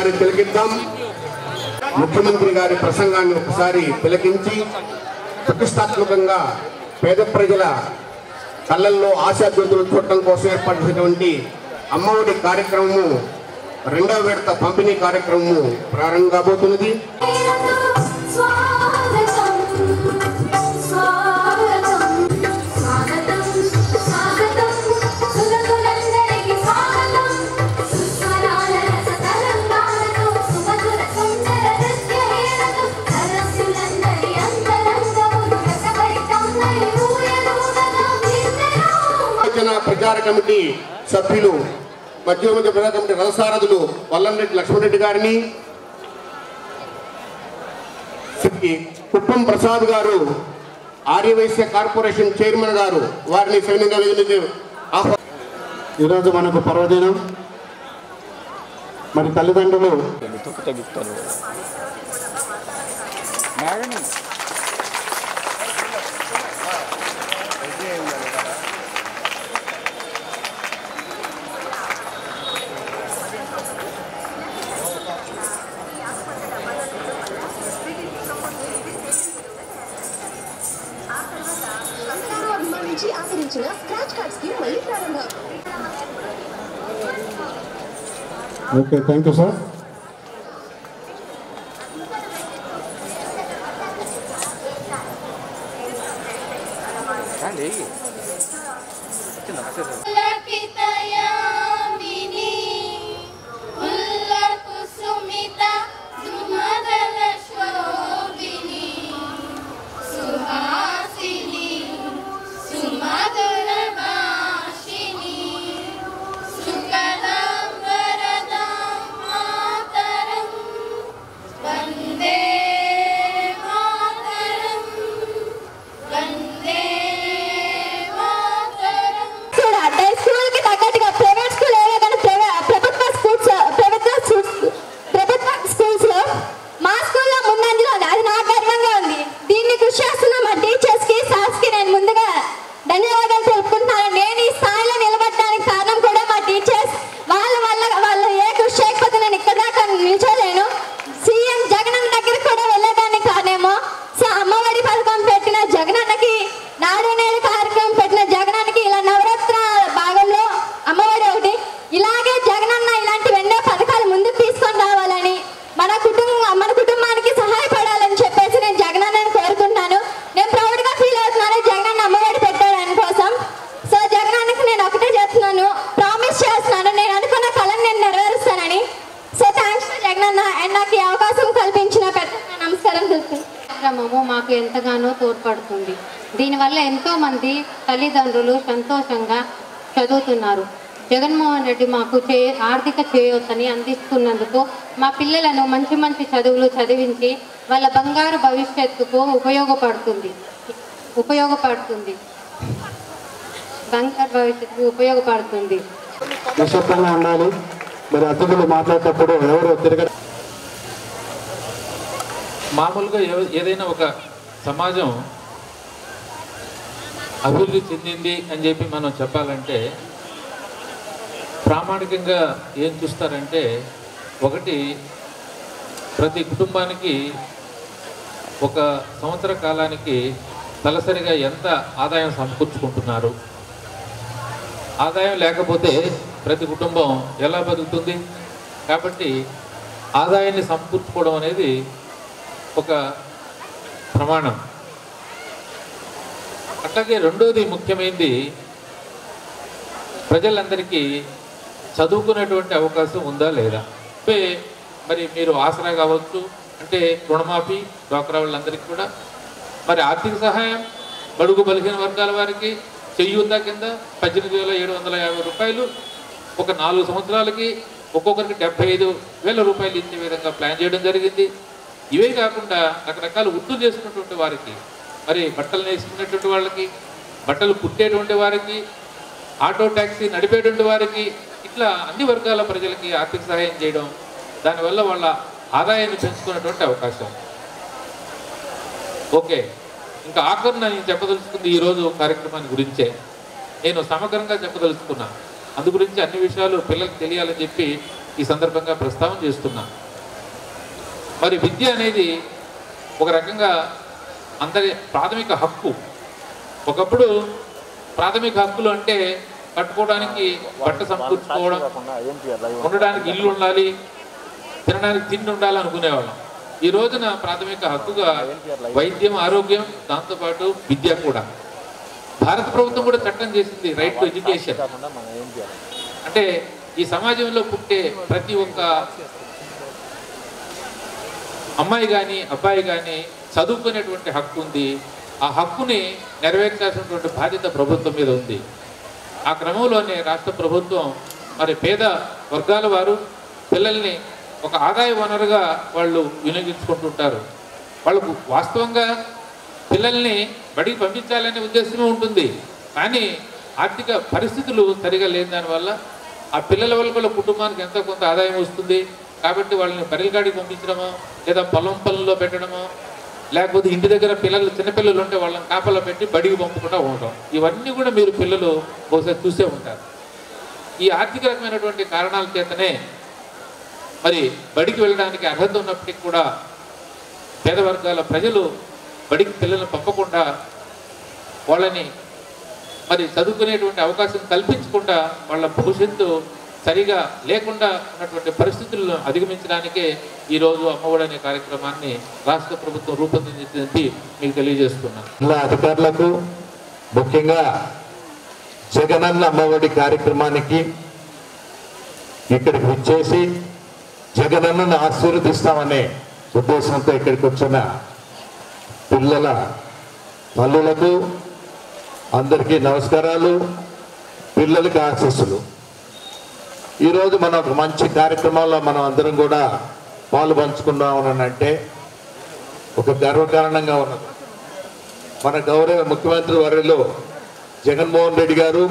ఒకసారి తిలకిద్దాం. ముఖ్యమంత్రి గారి ప్రసంగాన్ని ఒకసారి తిలకించి ప్రతిష్టాత్మకంగా పేద ప్రజల కళ్ళల్లో ఆశాభ్యర్థులు చూడటం కోసం ఏర్పడినటువంటి అమ్మఒడి కార్యక్రమము రెండవ విడత పంపిణీ కార్యక్రమము ప్రారంభం కాబోతున్నది. ప్రచార కమిటీ సభ్యులు మధ్య మధ్య ప్రజా కమిటీ రథసారథులు వల్లంరెడ్డి లక్ష్మణరెడ్డి గారిని కుప్పం ప్రసాద్ గారు ఆర్యవైశ్య కార్పొరేషన్ చైర్మన్ గారు వారిని ఈరోజు మనకు పర్వదినం. మరి తల్లిదండ్రులు Okay, thank you, sir. 잘 కార్యక్రమము మాకు ఎంతగానో తోడ్పడుతుంది. దీనివల్ల ఎంతోమంది తల్లిదండ్రులు సంతోషంగా చదువుతున్నారు. జగన్మోహన్ రెడ్డి మాకు చే ఆర్థిక చేయూతని అందిస్తున్నందుకు మా పిల్లలను మంచి మంచి చదువులు చదివించి వాళ్ళ బంగారు భవిష్యత్తుకు ఉపయోగపడుతుంది. ఉపయోగపడుతుంది. బంగారు భవిష్యత్తుకు ఉపయోగపడుతుంది. నిశ్శబ్దంగా ఉండాలి. మరి అతిథులు మాట్లాడేటప్పుడు ఎవరు తిరగడం మామూలుగా ఏదైనా ఒక సమాజం అభివృద్ధి చెందింది అని చెప్పి మనం చెప్పాలంటే ప్రామాణికంగా ఏం చూస్తారంటే ఒకటి ప్రతి కుటుంబానికి ఒక సంవత్సర కాలానికి తలసరిగా ఎంత ఆదాయం సమకూర్చుకుంటున్నారు? ఆదాయం లేకపోతే ప్రతి కుటుంబం ఎలా బతుకుతుంది? కాబట్టి ఆదాయాన్ని సమకూర్చుకోవడం అనేది ఒక ప్రమాణం. అట్లాగే రెండోది ముఖ్యమైనది ప్రజలందరికీ చదువుకునేటువంటి అవకాశం ఉందా లేదా? అంటే మరి మీరు ఆసరా కావచ్చు అంటే రుణమాఫీ డ్వాక్రా వాళ్ళందరికీ కూడా. మరి ఆర్థిక సహాయం బడుగు బలహీన వర్గాల వారికి చెయ్యుందా కింద? పద్దెనిమిది వేల ఏడు వందల యాభై రూపాయలు ఒక నాలుగు సంవత్సరాలకి ఒక్కొక్కరికి డెబ్బై ఐదు వేల రూపాయలు ఇచ్చే విధంగా ప్లాన్ చేయడం జరిగింది. ఇవే కాకుండా రకరకాల ఉట్టు చేసుకున్నటువంటి వారికి మరి బట్టలు నేసుకున్నటువంటి వాళ్ళకి బట్టలు కుట్టేటువంటి వారికి ఆటో ట్యాక్సీ నడిపేటువంటి వారికి ఇట్లా అన్ని వర్గాల ప్రజలకి ఆర్థిక సహాయం చేయడం దానివల్ల వాళ్ళ ఆదాయాన్ని పెంచుకునేటువంటి అవకాశం. ఓకే. ఇంకా ఆఖరణ నేను చెప్పదలుచుకుంది ఈరోజు కార్యక్రమాన్ని గురించే. నేను సమగ్రంగా చెప్పదలుచుకున్నా. అందు గురించి అన్ని విషయాలు పిల్లలకు తెలియాలని చెప్పి ఈ సందర్భంగా ప్రస్తావన చేస్తున్నాను మరి విద్య అనేది ఒక రకంగా అందరి ప్రాథమిక హక్కు. ఒకప్పుడు ప్రాథమిక హక్కులు అంటే కట్టుకోవడానికి బట్ట సమకూర్చుకోవడం ఉండడానికి ఇల్లు ఉండాలి తినడానికి తిండి ఉండాలి అనుకునేవాళ్ళం. ఈ రోజున ప్రాథమిక హక్కుగా వైద్యం ఆరోగ్యం దాంతోపాటు విద్య కూడా. భారత ప్రభుత్వం కూడా చట్టం చేసింది రైట్ టు ఎడ్యుకేషన్ అంటే ఈ సమాజంలో పుట్టే ప్రతి ఒక్క అమ్మాయి కానీ అబ్బాయి కానీ చదువుకునేటువంటి హక్కు ఉంది. ఆ హక్కుని నెరవేర్చాల్సినటువంటి బాధ్యత ప్రభుత్వం మీద ఉంది. ఆ క్రమంలోనే రాష్ట్ర ప్రభుత్వం మరి పేద వర్గాల వారు పిల్లల్ని ఒక ఆదాయ వనరుగా వాళ్ళు వినియోగించుకుంటుంటారు. వాళ్ళకు వాస్తవంగా పిల్లల్ని బడికి పంపించాలనే ఉద్దేశమే ఉంటుంది. కానీ ఆర్థిక పరిస్థితులు సరిగా లేని దానివల్ల ఆ పిల్లల వల్ల కూడా కుటుంబానికి ఎంతో కొంత ఆదాయం వస్తుంది? కాబట్టి వాళ్ళని బరిగాడికి పంపించడమో? లేదా పొలం పనుల్లో పెట్టడమో? లేకపోతే ఇంటి దగ్గర పిల్లలు చిన్నపిల్లలు ఉంటే వాళ్ళని కాపలా పెట్టి బడికి పంపకుండా ఉండడం ఇవన్నీ కూడా మీరు పిల్లలు బహుశా చూసే ఉంటారు. ఈ ఆర్థిక రకమైనటువంటి కారణాల చేతనే మరి బడికి వెళ్ళడానికి అర్హత ఉన్నప్పటికీ కూడా పేద వర్గాల ప్రజలు బడికి పిల్లలను పంపకుండా వాళ్ళని మరి చదువుకునేటువంటి అవకాశం కల్పించకుండా వాళ్ళ భవిష్యత్తు సరిగా లేకుండా ఉన్నటువంటి పరిస్థితులను అధిగమించడానికే ఈరోజు అమ్మఒడి అనే కార్యక్రమాన్ని రాష్ట్ర ప్రభుత్వం రూపొందించింది మీకు తెలియజేస్తున్నాను. అధికారులకు ముఖ్యంగా జగనన్న అమ్మఒడి కార్యక్రమానికి ఇక్కడికి వచ్చేసి జగనన్నను ఆశీర్వదిస్తామనే ఉద్దేశంతో ఇక్కడికి వచ్చిన పిల్లల తల్లులకు అందరికీ నమస్కారాలు పిల్లలకి ఆశీస్సులు. ఈరోజు మనం ఒక మంచి కార్యక్రమంలో మనం అందరం కూడా పాలు పంచుకున్నామని అంటే ఒక గర్వకారణంగా ఉన్నది. మన గౌరవ ముఖ్యమంత్రి వారిలో జగన్మోహన్ రెడ్డి గారు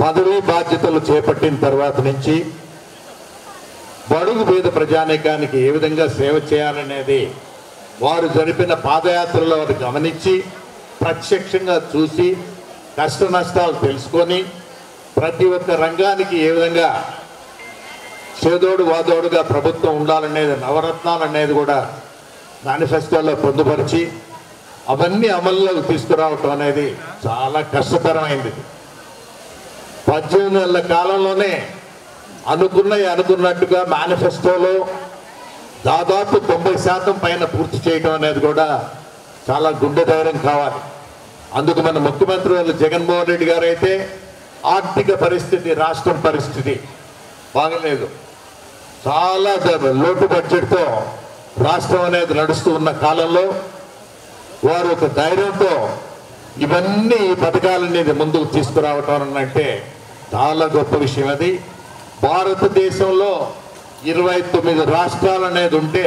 పదవి బాధ్యతలు చేపట్టిన తర్వాత నుంచి బడుగు పేద ప్రజానీకానికి ఏ విధంగా సేవ చేయాలనేది వారు జరిపిన పాదయాత్రలో వారు గమనించి ప్రత్యక్షంగా చూసి కష్ట నష్టాలు తెలుసుకొని ప్రతి ఒక్క రంగానికి ఏ విధంగా చేదోడు వాదోడుగా ప్రభుత్వం ఉండాలనేది నవరత్నాలు అనేది కూడా మేనిఫెస్టోలో పొందుపరిచి అవన్నీ అమల్లోకి తీసుకురావటం అనేది చాలా కష్టతరమైంది. పద్దెనిమిది నెలల కాలంలోనే అనుకున్నవి అనుకున్నట్టుగా మేనిఫెస్టోలో దాదాపు తొంభై శాతం పైన పూర్తి చేయడం అనేది కూడా చాలా గుండె ధైర్యం కావాలి. అందుకు మన ముఖ్యమంత్రి వాళ్ళు జగన్మోహన్ రెడ్డి గారు అయితే ఆర్థిక పరిస్థితి రాష్ట్రం పరిస్థితి బాగలేదు. చాలా లోటు బడ్జెట్తో రాష్ట్రం అనేది నడుస్తూ ఉన్న కాలంలో వారు ఒక ధైర్యంతో ఇవన్నీ పథకాలనేది ముందుకు తీసుకురావటం అంటే చాలా గొప్ప విషయం అది. భారతదేశంలో ఇరవై తొమ్మిది రాష్ట్రాలు అనేది ఉంటే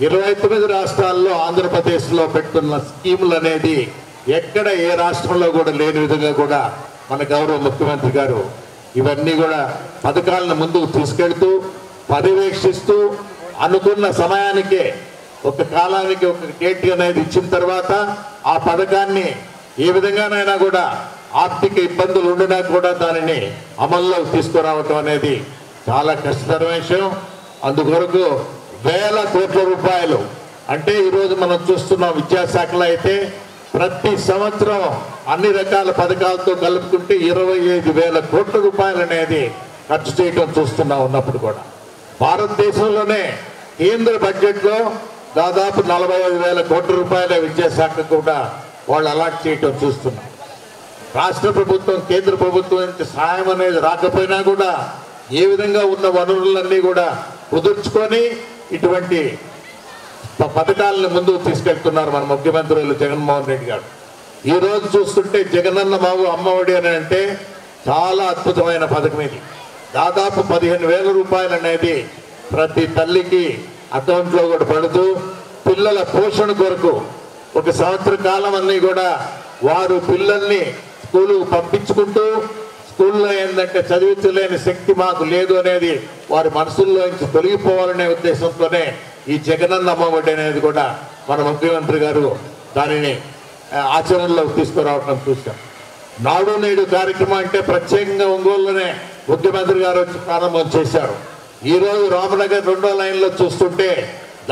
ఇరవై తొమ్మిది రాష్ట్రాల్లో ఆంధ్రప్రదేశ్లో పెట్టున్న స్కీములు అనేది ఎక్కడ ఏ రాష్ట్రంలో కూడా లేని విధంగా కూడా మన గౌరవ ముఖ్యమంత్రి గారు ఇవన్నీ కూడా పథకాలను ముందుకు తీసుకెళ్తూ పర్యవేక్షిస్తూ అనుకున్న సమయానికే ఒక కాలానికి ఒక డేట్ అనేది ఇచ్చిన తర్వాత ఆ పథకాన్ని ఏ విధంగానైనా కూడా ఆర్థిక ఇబ్బందులు ఉండినా కూడా దానిని అమల్లోకి తీసుకురావటం అనేది చాలా కష్టతరమైన విషయం. అందుకొరకు వేల కోట్ల రూపాయలు అంటే ఈరోజు మనం చూస్తున్న విద్యాశాఖలో అయితే ప్రతి సంవత్సరం అన్ని రకాల పథకాలతో కలుపుకుంటే ఇరవై ఐదు వేల కోట్ల రూపాయలు అనేది ఖర్చు చేయటం చూస్తున్నా ఉన్నప్పుడు కూడా. భారతదేశంలోనే కేంద్ర బడ్జెట్లో దాదాపు నలభై ఐదు వేల కోట్ల రూపాయల విద్యాశాఖ కూడా వాళ్ళు అలాట్ చేయటం చూస్తున్నాం. రాష్ట్ర ప్రభుత్వం కేంద్ర ప్రభుత్వం నుంచి సహాయం అనేది రాకపోయినా కూడా ఏ విధంగా ఉన్న వనరులన్నీ కూడా కుదుర్చుకొని ఇటువంటి పథకాలను ముందుకు తీసుకెళ్తున్నారు మన ముఖ్యమంత్రులు జగన్మోహన్ రెడ్డి గారు. ఈ రోజు చూస్తుంటే జగనన్న మావు అమ్మఒడి అని అంటే చాలా అద్భుతమైన పథకం ఇది. దాదాపు పదిహేను వేల రూపాయలు అనేది ప్రతి తల్లికి అకౌంట్లో కూడా పడుతూ పిల్లల పోషణ కొరకు ఒక సంవత్సర కాలం అన్నీ కూడా వారు పిల్లల్ని స్కూలు పంపించుకుంటూ స్కూల్లో ఏంటంటే చదివించలేని శక్తి మాకు లేదు అనేది వారి మనసుల్లోంచి తొలగిపోవాలనే ఉద్దేశంతోనే ఈ జగనన్న అమ్మఒడి అనేది కూడా మన ముఖ్యమంత్రి గారు దానిని ఆచరణలోకి తీసుకురావటం చూశాం. నాడు నేడు కార్యక్రమం అంటే ప్రత్యేకంగా ఒంగోలులోనే ముఖ్యమంత్రి గారు వచ్చి ప్రారంభం చేశారు. ఈరోజు రామనగర్ రెండో లైన్లో చూస్తుంటే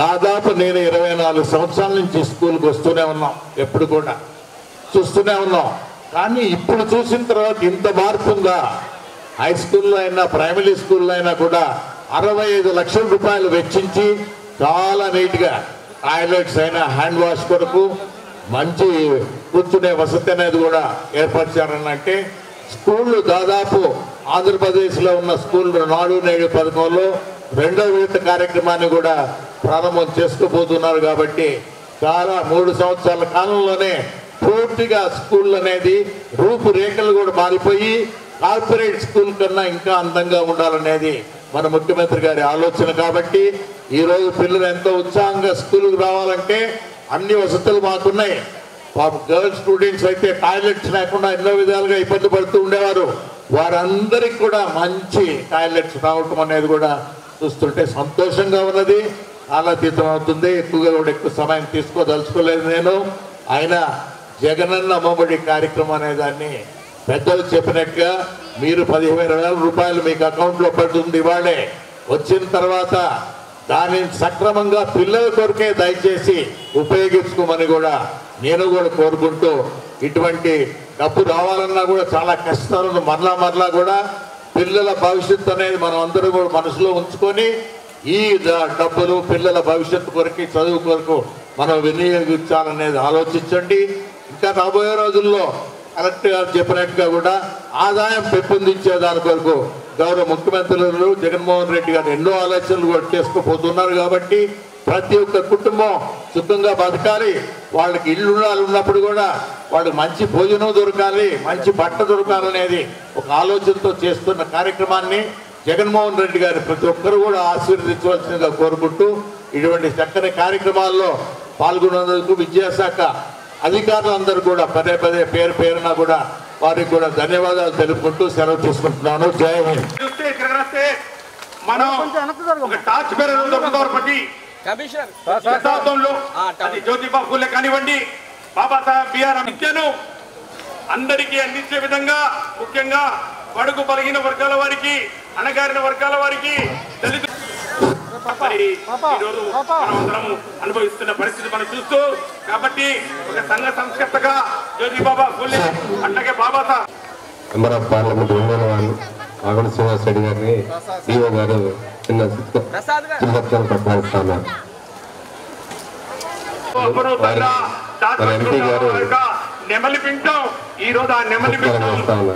దాదాపు నేను ఇరవై నాలుగు సంవత్సరాల నుంచి స్కూల్కి వస్తూనే ఉన్నాం ఎప్పుడు కూడా చూస్తూనే ఉన్నాం. కానీ ఇప్పుడు చూసిన తర్వాత ఇంత మార్పు ఉందా? హై స్కూల్లో అయినా ప్రైమరీ స్కూల్లో అయినా కూడా అరవై ఐదు లక్షల రూపాయలు వెచ్చించి చాలా నీట్గా టాయిలెట్స్ అయినా హ్యాండ్ వాష్ కొరకు మంచి కూర్చునే వసతి అనేది కూడా ఏర్పరిచారనంటే స్కూళ్ళు దాదాపు ఆంధ్రప్రదేశ్లో ఉన్న స్కూళ్ళు నాడు నేడు పథకంలో రెండో విడత కార్యక్రమాన్ని కూడా ప్రారంభం చేసుకుపోతున్నారు కాబట్టి చాలా మూడు సంవత్సరాల కాలంలోనే పూర్తిగా స్కూల్ అనేది రూపురేఖలు కూడా మారిపోయి కార్పొరేట్ స్కూల్ కన్నా ఇంకా అందంగా ఉండాలనేది మన ముఖ్యమంత్రి గారి ఆలోచన కాబట్టి ఈరోజు పిల్లలు ఎంతో ఉత్సాహంగా స్కూల్కి రావాలంటే అన్ని వసతులు మాకున్నాయి. పాప గర్ల్స్ స్టూడెంట్స్ అయితే టాయిలెట్స్ లేకుండా ఎన్నో విధాలుగా ఇబ్బంది పడుతూ ఉండేవారు. వారందరికి కూడా మంచి టాయిలెట్స్ రావటం అనేది కూడా చూస్తుంటే సంతోషంగా ఉన్నది. ఆలోచితం అవుతుంది. ఎక్కువగా కూడా ఎక్కువ సమయం తీసుకోదలుచుకోలేదు నేను. ఆయన జగనన్న అమ్మఒడి కార్యక్రమం అనే దాన్ని పెద్దలు చెప్పినట్టుగా మీరు పదిహేను వేల రూపాయలు మీకు అకౌంట్లో పడుతుంది ఇవాళే. వచ్చిన తర్వాత దానిని సక్రమంగా పిల్లల కొరకే దయచేసి ఉపయోగించుకోమని కూడా నేను కూడా కోరుకుంటూ ఇటువంటి డబ్బు రావాలన్నా కూడా చాలా కష్టాలను మరలా మరలా కూడా పిల్లల భవిష్యత్తు అనేది మనం అందరూ కూడా మనసులో ఉంచుకొని ఈ డబ్బులు పిల్లల భవిష్యత్తు కొరకు చదువు కొరకు మనం వినియోగించాలనేది ఆలోచించండి. ఇంకా రాబోయే రోజుల్లో కలెక్టర్ గారు చెప్పినట్టుగా కూడా ఆదాయం పెంపొందించే దాని కొరకు గౌరవ ముఖ్యమంత్రులు జగన్మోహన్ రెడ్డి గారు ఎన్నో ఆలోచనలు కూడా చేసుకుపోతున్నారు కాబట్టి ప్రతి ఒక్క కుటుంబం సుఖంగా బతకాలి. వాళ్ళకి ఇల్లు ఉన్నప్పుడు కూడా వాళ్ళకి మంచి భోజనం దొరకాలి మంచి బట్ట దొరకాలనేది ఒక ఆలోచనతో చేస్తున్న కార్యక్రమాన్ని జగన్మోహన్ రెడ్డి గారు ప్రతి ఒక్కరు కూడా ఆశీర్వదించవలసిందిగా కోరుకుంటూ ఇటువంటి చక్కని కార్యక్రమాల్లో పాల్గొన్నందుకు విద్యాశాఖ అధికారులందరూ కూడా పదే పదే పేరు పేరున కూడా వారికి కూడా ధన్యవాదాలు తెలుపుకుంటూ సెలవు తీసుకుంటున్నాను. జై హింద్. చూస్తే ఇక్కడ వస్తే మనం ఒక టార్చ్ బేరర్ శతాబ్దంలో అది జ్యోతిబా కానివ్వండి బాబాసాహెబ్ బిఆర్ విద్యను అందరికీ అందించే విధంగా ముఖ్యంగా బడుగు బలహీన వర్గాల వారికి అణగారిన వర్గాల వారికి దళిత మరి ఈరోజు మనం అందరము అనుభవిస్తున్న పరిస్థితి మనం చూస్తూ కాబట్టి ఒక సంఘ సంస్కర్తగా జ్యోతిబాబా ఫూలే అట్లాగే బాబాసాహెబ్ మెంబర్ ఆఫ్ పార్లమెంట్ ఉండేల వాళ్ళు ఆగడ శ్రీనివాస్ రెడ్డి గారిని డిఓ గారు చిన్న చిన్నత్వం ప్రకటిస్తా ఉన్నారు ఒకరు తన మన ఎంపీ గారు నెమలి పిండం ఈ రోజు ఆ నెమలి పిండం.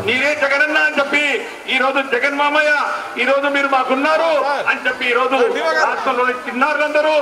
నీరే జగనన్న అని చెప్పి ఈ రోజు జగన్ మామయ్య ఈ రోజు మీరు మాకున్నారు అని చెప్పి ఈ రోజు రాష్ట్రంలోని చిన్నారులందరూ